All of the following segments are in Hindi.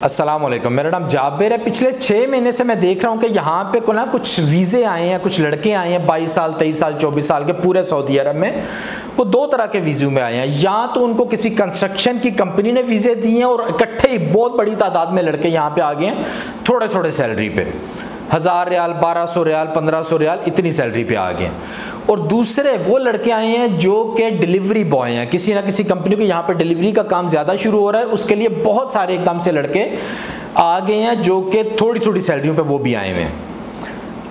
वालेकुम मेरा नाम जाबिर है। पिछले छः महीने से मैं देख रहा हूँ कि यहाँ पे को ना कुछ वीज़े आए हैं, कुछ लड़के आए हैं, बाईस साल, तेईस साल, चौबीस साल के पूरे सऊदी अरब में। वो दो तरह के वीज़ों में आए हैं। या तो उनको किसी कंस्ट्रक्शन की कंपनी ने वीज़े दिए हैं और इकट्ठे ही बहुत बड़ी तादाद में लड़के यहाँ पे आ गए हैं थोड़े थोड़े सैलरी पे। हज़ार रियाल, बारह सौ रियाल, पंद्रह सौ रियाल, इतनी सैलरी पे आ गए और दूसरे वो लड़के आए हैं जो कि डिलीवरी बॉय हैं। किसी ना किसी कंपनी को यहाँ पर डिलीवरी का काम ज़्यादा शुरू हो रहा है, उसके लिए बहुत सारे एकदम से लड़के आ गए हैं जो कि थोड़ी थोड़ी सैलरियों पर वो भी आए हुए हैं।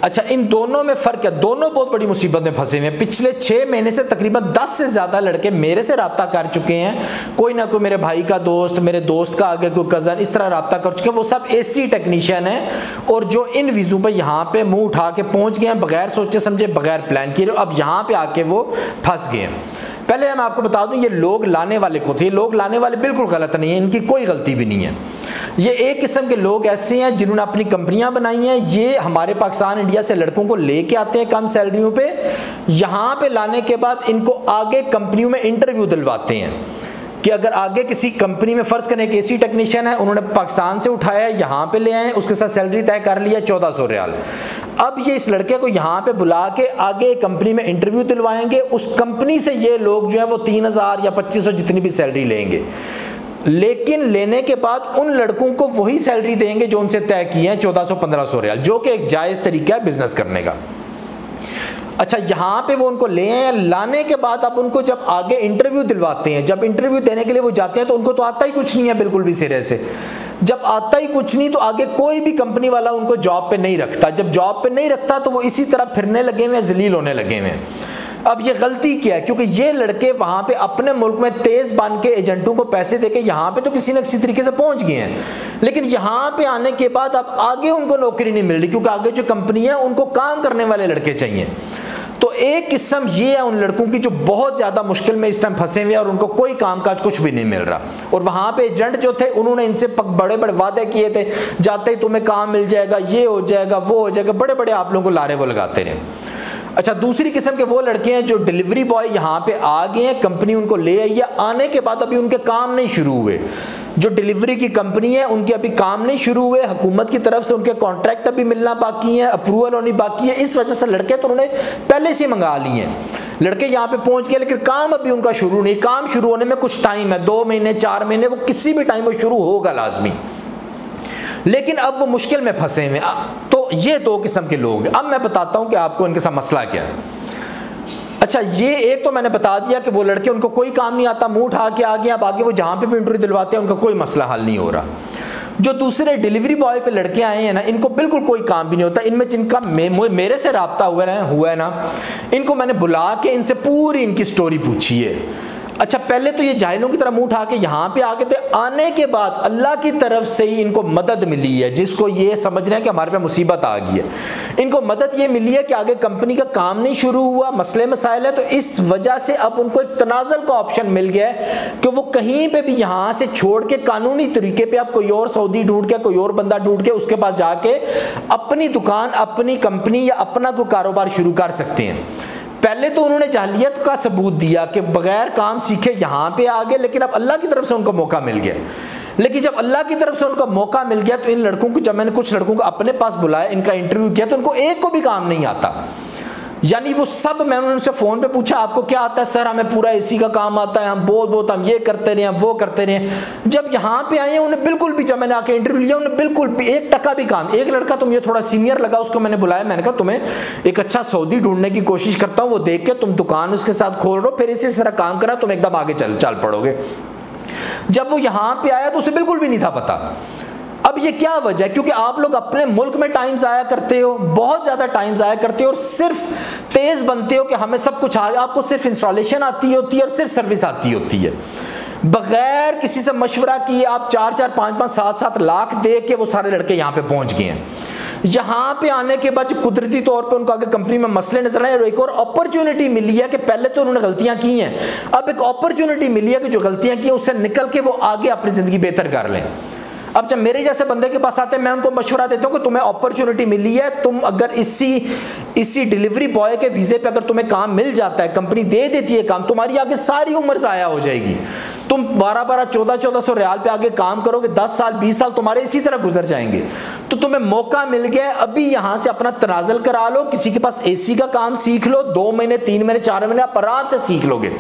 अच्छा इन दोनों में फ़र्क है दोनों बहुत बड़ी मुसीबत में फंसे हुए हैं। पिछले छः महीने से तकरीबन दस से ज़्यादा लड़के मेरे से रबता कर चुके हैं। कोई ना कोई मेरे भाई का दोस्त, मेरे दोस्त का आगे कोई कज़न इस तरह रबता कर चुके हैं। वो सब एसी टेक्नीशियन हैं और जो इन वीज़ों पर यहाँ पे मुँह उठा के पहुँच गए हैं, बगैर सोचे समझे, बगैर प्लान किए। अब यहाँ पर आके वो फंस गए हैं। पहले मैं आपको बता दूँ, ये लोग लाने वाले को थे। लोग लाने वाले बिल्कुल गलत नहीं है। इनकी कोई गलती भी नहीं है। ये एक किस्म के लोग ऐसे हैं जिन्होंने अपनी कंपनियाँ बनाई हैं। ये हमारे पाकिस्तान, इंडिया से लड़कों को लेके आते हैं कम सैलरियों पे। यहाँ पे लाने के बाद इनको आगे कंपनियों में इंटरव्यू दिलवाते हैं कि अगर आगे किसी कंपनी में फ़र्ज़ करें कि एसी टेक्नीशियन है, उन्होंने पाकिस्तान से उठाया यहाँ पे ले आए, उसके साथ सैलरी तय कर लिया, चौदह सौ रियाल। अब ये इस लड़के को यहाँ पे बुला के आगे कंपनी में इंटरव्यू दिलवाएँगे। उस कंपनी से ये लोग जो है वो तीन हज़ार या पच्चीस सौ जितनी भी सैलरी लेंगे। लेकिन लेने के बाद उन लड़कों को वही सैलरी देंगे जो उनसे तय किए हैं चौदह सौ, पंद्रह सौ रियाल, जो कि एक जायज़ तरीका है बिज़नेस करने का। अच्छा यहाँ पे वो उनको ले आए लाने के बाद अब उनको जब आगे इंटरव्यू दिलवाते हैं, जब इंटरव्यू देने के लिए वो जाते हैं तो उनको तो आता ही कुछ नहीं है बिल्कुल भी सिरे से। जब आता ही कुछ नहीं तो आगे कोई भी कंपनी वाला उनको जॉब पे नहीं रखता। जब जॉब पे नहीं रखता तो वो इसी तरह फिरने लगे हुए जलील होने लगे हुए अब ये गलती क्या है? क्योंकि ये लड़के वहाँ पे अपने मुल्क में तेज बाँध के एजेंटों को पैसे देके यहाँ पे तो किसी न किसी तरीके से पहुँच गए हैं। लेकिन यहाँ पे आने के बाद अब आगे उनको नौकरी नहीं मिल रही, क्योंकि आगे जो कंपनी है, उनको काम करने वाले लड़के चाहिए। तो एक किस्म ये है उन लड़कों की जो बहुत ज़्यादा मुश्किल में इस टाइम फंसे हुए और उनको कोई कामकाज कुछ भी नहीं मिल रहा। और वहाँ पे एजेंट जो थे, उन्होंने इनसे बड़े बड़े वादे किए थे। जाते ही तुम्हें काम मिल जाएगा, ये हो जाएगा, वो हो जाएगा बड़े बड़े आप लोगों को लारे वो लगाते रहे। अच्छा दूसरी किस्म के वो लड़के हैं जो डिलीवरी बॉय यहाँ पे आ गए हैं कंपनी उनको ले आई है। आने के बाद अभी उनके काम नहीं शुरू हुए। जो डिलीवरी की कंपनी है, उनके अभी काम नहीं शुरू हुए। हुकूमत की तरफ़ से उनके कॉन्ट्रैक्ट अभी मिलना बाकी है अप्रूवल होनी बाकी है। इस वजह से लड़के तो उन्होंने पहले से मंगा लिए हैं। लड़के यहाँ पे पहुँच गए, लेकिन काम अभी उनका शुरू नहीं। काम शुरू होने में कुछ टाइम है, दो महीने, चार महीने, वो किसी भी टाइम में शुरू होगा लाजमी। लेकिन अब वो मुश्किल में फंसे हुए ये दो किस्म के लोग अब मैं बताता हूँ कि आपको इनके साथ मसला क्या है। अच्छा ये एक तो मैंने बता दिया कि वो लड़के उनको कोई काम नहीं आता मुँह उठा के आ गया अब आगे वो जहाँ पे भी इंटरव्यू दिलवाते हैं उनका कोई मसला हल नहीं हो रहा। जो दूसरे डिलीवरी बॉय पे लड़के आए हैं ना इनको बिल्कुल कोई काम भी नहीं होता। इनमें जिनका मे, मेरे से रबता हुआ है हुआ है ना इनको मैंने बुला के इनसे पूरी इनकी स्टोरी पूछी है। अच्छा पहले तो ये जाहिलों की तरह मुँह उठा के यहाँ पे आ गए थे। आने के बाद अल्लाह की तरफ़ से ही इनको मदद मिली है, जिसको ये समझ रहे हैं कि हमारे पे मुसीबत आ गई है। इनको मदद ये मिली है कि आगे कंपनी का काम नहीं शुरू हुआ, मसले मसाइल है तो इस वजह से अब उनको एक तनाजल का ऑप्शन मिल गया है कि वो कहीं पर भी यहाँ से छोड़ के कानूनी तरीके पर आप कोई और सऊदी ढूंढ के, कोई और बंदा ढूंढ के उसके पास जाके अपनी दुकान, अपनी कंपनी या अपना कोई कारोबार शुरू कर सकते हैं। पहले तो उन्होंने जहलीत का सबूत दिया कि बगैर काम सीखे यहाँ पे आ गए, लेकिन अब अल्लाह की तरफ़ से उनको मौका मिल गया। लेकिन जब अल्लाह की तरफ़ से उनका मौका मिल गया तो इन लड़कों को, जब मैंने कुछ लड़कों को अपने पास बुलाया, इनका इंटरव्यू किया तो उनको एक को भी काम नहीं आता। यानी वो सब मैंने उनसे फ़ोन पे पूछा, आपको क्या आता है? सर, हमें पूरा एसी का काम आता है, हम बहुत बहुत, हम ये करते रहे, हम वो करते रहे। जब यहाँ पे आए, उन्हें बिल्कुल भी, जब मैंने आके इंटरव्यू लिया, उन्हें बिल्कुल भी, एक टका भी काम, एक लड़का तुम ये थोड़ा सीनियर लगा, उसको मैंने बुलाया, मैंने कहा, तुम्हें एक अच्छा सऊदी ढूँढने की कोशिश करता हूँ, वो देख के तुम दुकान उसके साथ खोल रहे हो, फिर इसी तरह काम करा, तुम एकदम आगे चल चल पड़ोगे। जब वो यहाँ पे आया तो उसे बिल्कुल भी नहीं था पता। अब ये क्या वजह है? क्योंकि आप लोग अपने मुल्क में टाइम ज़ाया करते हो, बहुत ज़्यादा टाइम ज़ाया करते हो, और सिर्फ़ तेज़ बनते हो कि हमें सब कुछ आ, आपको सिर्फ़ इंस्टॉलेशन आती होती है और सिर्फ़ सर्विस आती होती है। बगैर किसी से मशवरा किए आप चार चार, पाँच पाँच, सात सात लाख दे के वो सारे लड़के यहाँ पे पहुँच गए हैं। यहाँ पे आने के बाद कुदरती तौर पे उनको आगे कंपनी में मसले नज़र आए और एक और अपॉर्चुनिटी मिली है कि पहले तो उन्होंने गलतियाँ की हैं, अब एक अपॉर्चुनिटी मिली है कि जो गलतियाँ की उससे निकल के वो आगे अपनी ज़िंदगी बेहतर कर लें। अब जब मेरे जैसे बंदे के पास आते हैं, मैं उनको मशवरा देता हूँ कि तुम्हें अपॉर्चुनिटी मिली है, तुम अगर इसी इसी डिलीवरी बॉय के वीज़े पे अगर तुम्हें काम मिल जाता है कंपनी दे देती है काम, तुम्हारी आगे सारी उम्र ज़ाया हो जाएगी। तुम बारह बारह चौदह चौदह सौ रियाल पे आगे काम करोगे, दस साल, बीस साल तुम्हारे इसी तरह गुजर जाएँगे। तो तुम्हें मौका मिल गया अभी यहाँ से अपना तनाजल करा लो, किसी के पास एसी का काम सीख लो, दो महीने, तीन महीने, चार महीने आप आराम से सीख लोगे।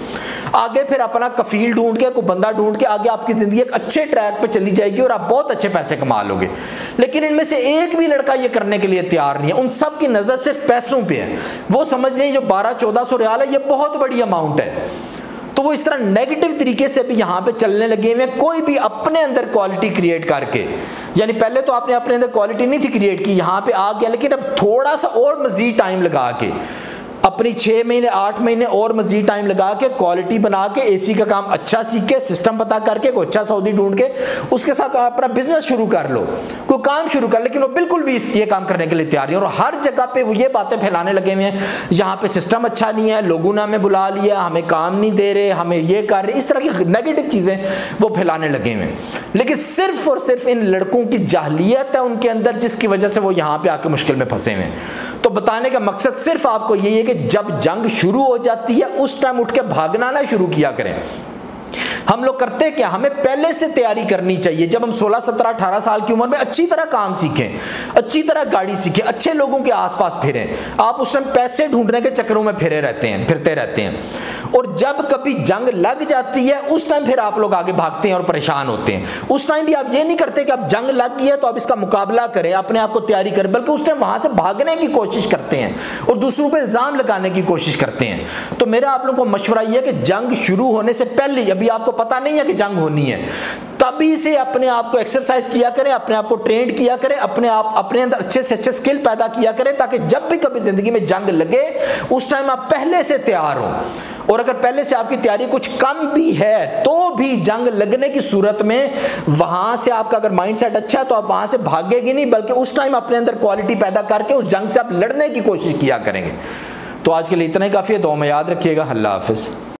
आगे फिर अपना कफील ढूंढ के, कोई बंदा ढूंढ के आगे आपकी ज़िंदगी एक अच्छे ट्रैक पर चली जाएगी और आप बहुत अच्छे पैसे कमा लोगे। लेकिन इनमें से एक भी लड़का ये करने के लिए तैयार नहीं है। उन सब की नज़र सिर्फ़ पैसों पर है। वो समझ रहे जो बारह, चौदह सौ रियाल है, ये बहुत बड़ी अमाउंट है। तो वो इस तरह नेगेटिव तरीके से भी यहाँ पे चलने लगे हुए कोई भी अपने अंदर क्वालिटी क्रिएट करके। यानी पहले तो आपने अपने अंदर क्वालिटी नहीं थी क्रिएट की, यहाँ पे आ गया, लेकिन अब थोड़ा सा और मजीद टाइम लगा के। अपनी छः महीने, आठ महीने और मजीद टाइम लगा के क्वालिटी बना के एसी का काम अच्छा सीख के सिस्टम पता करके, कोई अच्छा सऊदी ढूंढ के, उसके साथ अपना बिज़नेस शुरू कर लो। कोई काम शुरू कर, लेकिन वो बिल्कुल भी ये काम करने के लिए तैयार है। और हर जगह पे वो ये बातें फैलाने लगे हुए हैं, यहाँ पे सिस्टम अच्छा नहीं है, लोगों ने हमें बुला लिया, हमें काम नहीं दे रहे, हमें ये कर रहे, इस तरह की नेगेटिव चीज़ें वो फैलाने लगे हुए हैं। लेकिन सिर्फ़ और सिर्फ़ इन लड़कों की जाहलीत है उनके अंदर, जिसकी वजह से वो यहाँ पे आके मुश्किल में फंसे हुए हैं। बताने का मकसद सिर्फ़ आपको यही है कि जब जंग शुरू हो जाती है उस टाइम उठ के भागना ना शुरू किया करें। हम लोग करते क्या? हमें पहले से तैयारी करनी चाहिए। जब हम 16, 17, 18 साल की उम्र में अच्छी तरह काम सीखें अच्छी तरह गाड़ी सीखें अच्छे लोगों के आसपास फिरें आप उस टाइम पैसे ढूँढने के चक्करों में फिरे रहते हैं फिरते रहते हैं। और जब कभी जंग लग जाती है, उस टाइम फिर आप लोग आगे भागते हैं और परेशान होते हैं। उस टाइम भी आप ये नहीं करते कि अब जंग लग गई है तो आप इसका मुकाबला करें, अपने आप को तैयारी करें, बल्कि उस टाइम वहाँ से भागने की कोशिश करते हैं और दूसरों पर इल्ज़ाम लगाने की कोशिश करते हैं। तो मेरा आप लोगों को मशवरा यह है कि जंग शुरू होने से पहले, अभी आपको पता नहीं है कि जंग होनी है, तभी से अपने आप को एक्सरसाइज किया करें, अपने आप को ट्रेंड किया करें, अपने आप, अपने अंदर अच्छे से अच्छे स्किल पैदा किया करें, ताकि जब भी कभी ज़िंदगी में जंग लगे, उस टाइम आप पहले से तैयार हो। और अगर पहले से आपकी तैयारी कुछ कम भी है तो भी जंग लगने की सूरत में वहाँ से आपका अगर माइंड सेट अच्छा है तो आप वहाँ से भागेगी नहीं, बल्कि उस टाइम अपने अंदर क्वालिटी पैदा करके उस जंग से आप लड़ने की कोशिश किया करेंगे। तो आज के लिए इतना ही काफ़ी है, दो में याद रखिएगा। अल्लाह हाफिज़।